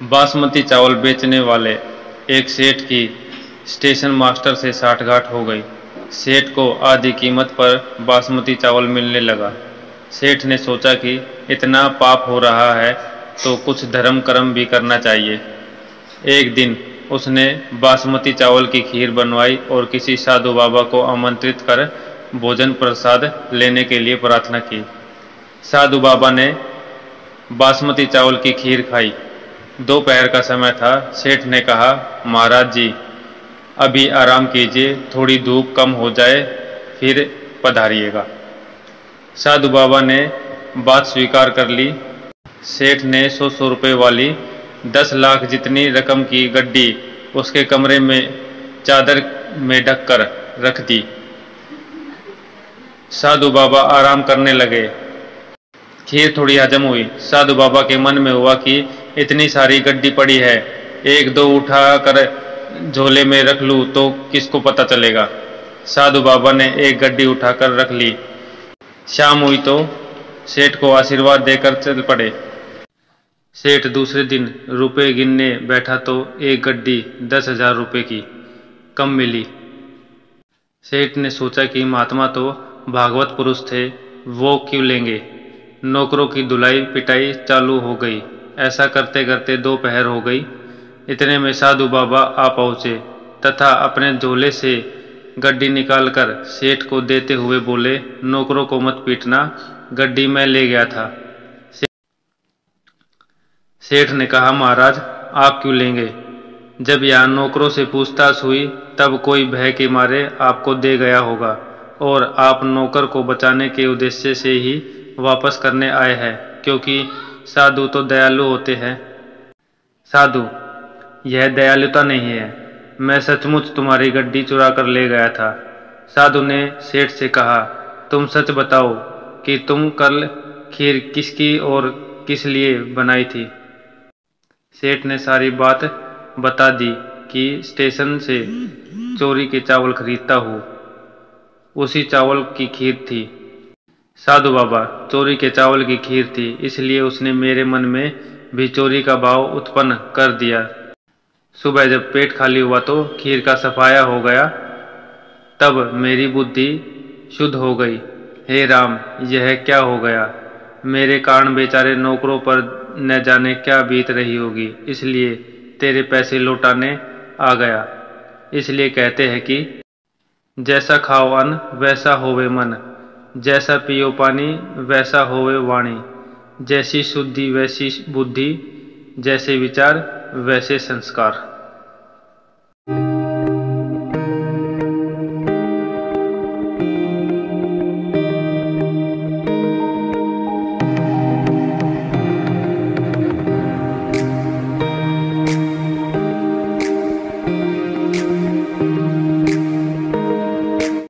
बासमती चावल बेचने वाले एक सेठ की स्टेशन मास्टर से साठगांठ हो गई। सेठ को आधी कीमत पर बासमती चावल मिलने लगा। सेठ ने सोचा कि इतना पाप हो रहा है तो कुछ धर्म कर्म भी करना चाहिए। एक दिन उसने बासमती चावल की खीर बनवाई और किसी साधु बाबा को आमंत्रित कर भोजन प्रसाद लेने के लिए प्रार्थना की। साधु बाबा ने बासमती चावल की खीर खाई। दोपहर का समय था। सेठ ने कहा, महाराज जी, अभी आराम कीजिए, थोड़ी धूप कम हो जाए, फिर पधारिएगा। साधु बाबा ने बात स्वीकार कर ली। सेठ ने सौ सौ रुपये वाली दस लाख जितनी रकम की गड्डी उसके कमरे में चादर में ढककर रख दी। साधु बाबा आराम करने लगे। खीर थोड़ी हजम हुई। साधु बाबा के मन में हुआ कि इतनी सारी गड्डी पड़ी है। एक दो उठा कर झोले में रख लूँ तो किसको पता चलेगा? साधु बाबा ने एक गड्डी उठाकर रख ली। शाम हुई तो सेठ को आशीर्वाद देकर चल पड़े। सेठ दूसरे दिन रुपए गिनने बैठा तो एक गड्डी दस हज़ार रुपये की कम मिली। सेठ ने सोचा कि महात्मा तो भागवत पुरुष थे, वो क्यों लेंगे? नौकरों की धुलाई पिटाई चालू हो गई। ऐसा करते करते दोपहर हो गई। इतने में साधु बाबा आ पहुँचे तथा अपने झोले से गड्डी निकालकर सेठ को देते हुए बोले, नौकरों को मत पीटना, गड्डी में ले गया था। सेठ ने कहा, महाराज, आप क्यों लेंगे? जब यहाँ नौकरों से पूछताछ हुई, तब कोई भय के मारे आपको दे गया होगा और आप नौकर को बचाने के उद्देश्य से ही वापस करने आए हैं, क्योंकि साधु तो दयालु होते हैं। साधु, यह दयालुता नहीं है। मैं सचमुच तुम्हारी गड्डी चुरा कर ले गया था। साधु ने सेठ से कहा, तुम सच बताओ कि तुम कल खीर किसकी और किस लिए बनाई थी? सेठ ने सारी बात बता दी कि स्टेशन से चोरी के चावल खरीदता हूँ। उसी चावल की खीर थी। साधु बाबा, चोरी के चावल की खीर थी, इसलिए उसने मेरे मन में भी चोरी का भाव उत्पन्न कर दिया। सुबह जब पेट खाली हुआ तो खीर का सफाया हो गया, तब मेरी बुद्धि शुद्ध हो गई। हे राम, यह क्या हो गया? मेरे कारण बेचारे नौकरों पर न जाने क्या बीत रही होगी, इसलिए तेरे पैसे लौटाने आ गया। इसलिए कहते हैं कि जैसा खाओ अन्न, वैसा होवे मन। जैसा पियो पानी वैसा होवे वाणी। जैसी शुद्धि वैसी बुद्धि जैसे विचार वैसे संस्कार।